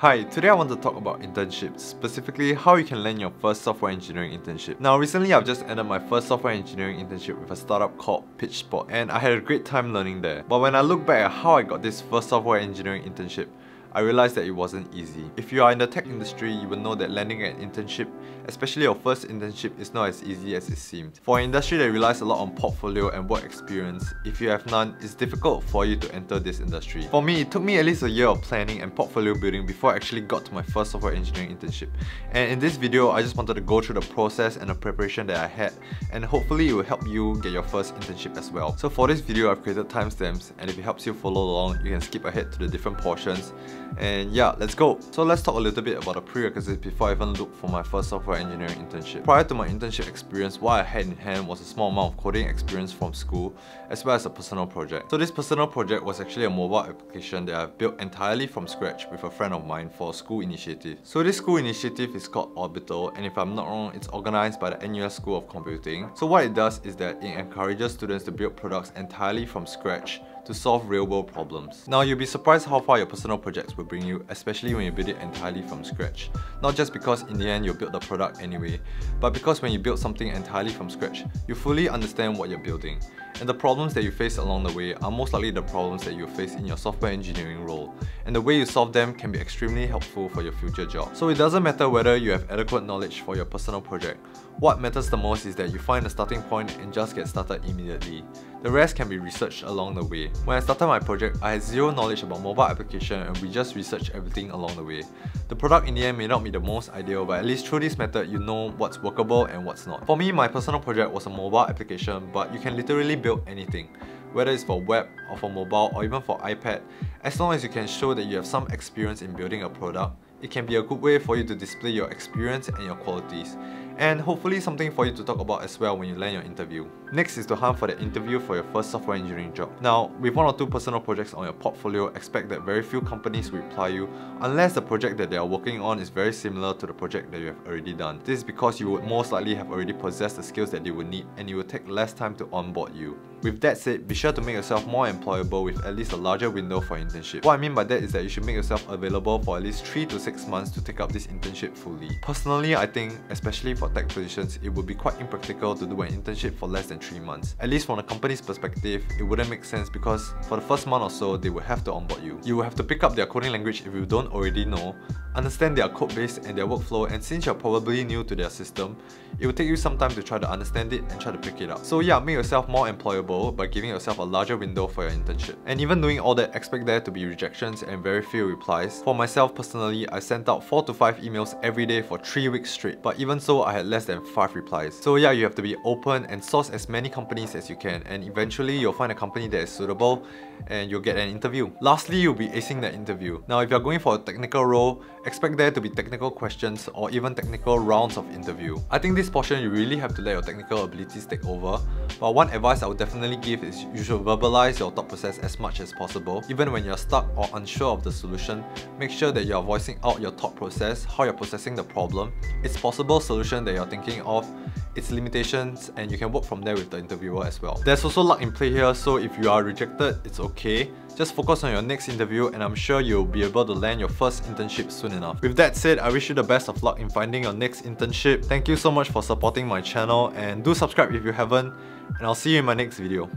Hi, today I want to talk about internships, specifically how you can land your first software engineering internship. Now recently I've just ended my first software engineering internship with a startup called PitchSpot and I had a great time learning there. But when I look back at how I got this first software engineering internship, I realized that it wasn't easy. If you are in the tech industry, you will know that landing an internship, especially your first internship, is not as easy as it seemed. For an industry that relies a lot on portfolio and work experience, if you have none, it's difficult for you to enter this industry. For me, it took me at least a year of planning and portfolio building before I actually got to my first software engineering internship. And in this video, I just wanted to go through the process and the preparation that I had, and hopefully it will help you get your first internship as well. So for this video, I've created timestamps, and if it helps you follow along, you can skip ahead to the different portions and yeah, let's go. So let's talk a little bit about the prerequisites before I even look for my first software engineering internship. Prior to my internship experience, what I had in hand was a small amount of coding experience from school, as well as a personal project. So this personal project was actually a mobile application that I've built entirely from scratch with a friend of mine for a school initiative. So this school initiative is called Orbital, and if I'm not wrong, it's organized by the NUS School of Computing. So what it does is that it encourages students to build products entirely from scratch to solve real-world problems. Now you'll be surprised how far your personal projects will bring you, especially when you build it entirely from scratch. Not just because in the end you'll build the product anyway, but because when you build something entirely from scratch, you fully understand what you're building. And the problems that you face along the way are most likely the problems that you face in your software engineering role. And the way you solve them can be extremely helpful for your future job. So it doesn't matter whether you have adequate knowledge for your personal project. What matters the most is that you find a starting point and just get started immediately. The rest can be researched along the way. When I started my project, I had zero knowledge about mobile application and we just researched everything along the way. The product in the end may not be the most ideal, but at least through this method, you know what's workable and what's not. For me, my personal project was a mobile application, but you can literally build anything whether it's for web or for mobile or even for iPad, as long as you can show that you have some experience in building a product, it can be a good way for you to display your experience and your qualities and hopefully something for you to talk about as well when you land your interview. Next is to hunt for the interview for your first software engineering job. Now, with one or two personal projects on your portfolio, expect that very few companies will reply you unless the project that they are working on is very similar to the project that you have already done. This is because you would most likely have already possessed the skills that they would need and it will take less time to onboard you. With that said, be sure to make yourself more employable with at least a larger window for internship. What I mean by that is that you should make yourself available for at least 3 to 6 months to take up this internship fully. Personally, I think, especially for tech positions, it would be quite impractical to do an internship for less than 3 months. At least from a company's perspective, it wouldn't make sense because for the first month or so, they would have to onboard you. You will have to pick up their coding language if you don't already know, understand their code base and their workflow and since you're probably new to their system, it will take you some time to try to understand it and try to pick it up. So yeah, make yourself more employable by giving yourself a larger window for your internship. And even doing all that, expect there to be rejections and very few replies. For myself personally, I sent out 4 to 5 emails every day for 3 weeks straight, but even so, I had less than 5 replies. So yeah, you have to be open and source as many companies as you can, and eventually you'll find a company that is suitable and you'll get an interview. Lastly, you'll be acing that interview. Now, if you're going for a technical role, expect there to be technical questions or even technical rounds of interview. I think this portion you really have to let your technical abilities take over, but one advice I would definitely give is you should verbalize your thought process as much as possible. Even when you're stuck or unsure of the solution, make sure that you're voicing out your thought process, how you're processing the problem, its possible solution that you're thinking of, its limitations, and you can work from there with the interviewer as well. There's also luck in play here, so if you are rejected, it's okay. Just focus on your next interview and I'm sure you'll be able to land your first internship soon enough. With that said, I wish you the best of luck in finding your next internship. Thank you so much for supporting my channel and do subscribe if you haven't and I'll see you in my next video.